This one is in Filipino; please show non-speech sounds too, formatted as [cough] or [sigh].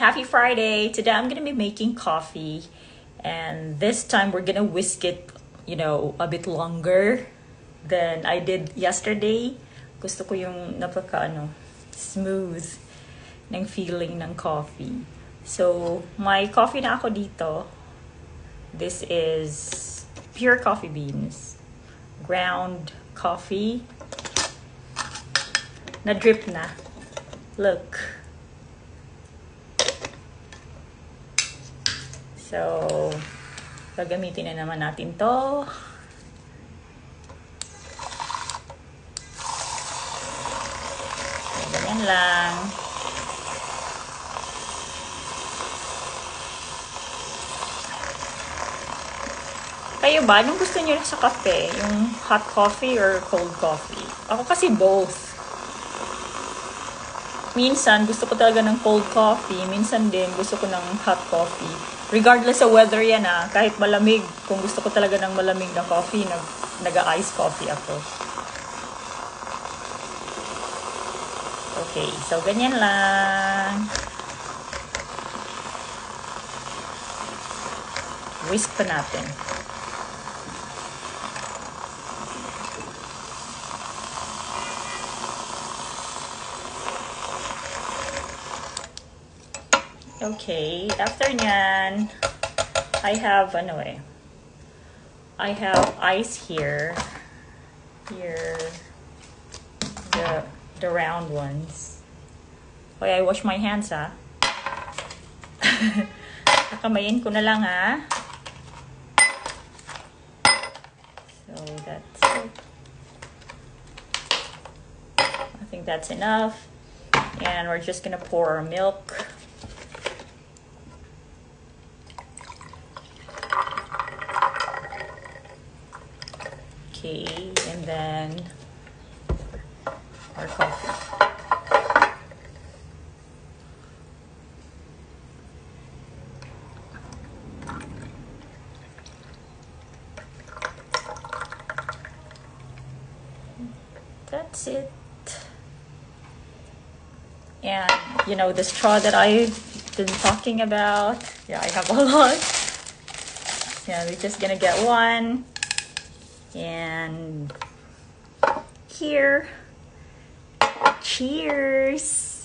Happy Friday! Today I'm gonna be making coffee, and this time we're gonna whisk it, you know, a bit longer than I did yesterday. Gusto ko yung napaka ano, smooth ng feeling ng coffee. So, my coffee na ako dito. This is pure coffee beans. Ground coffee. Na drip na. Look. So, gagamitin na naman natin to. Ganyan lang. Kayo ba? Anong gusto niyo sa kape? Yung hot coffee or cold coffee? Ako kasi both. Minsan, gusto ko talaga ng cold coffee. Minsan din, gusto ko ng hot coffee. Regardless sa weather yan ah. Kahit malamig, kung gusto ko talaga ng malamig na coffee, nag, nag-ice coffee ako. Okay, so ganyan lang. Whisk pa natin. Okay, after nyan, I have, ano eh, I have ice here. Here. The, the round ones. Okay, I wash my hands, [laughs] ha? Nakamayin ko na lang, ha? So, that's it. I think that's enough. And we're just gonna pour our milk. Okay, and then our coffee. That's it. And you know the straw that I've been talking about. Yeah, I have a lot. Yeah, we're just gonna get one. And here. Cheers.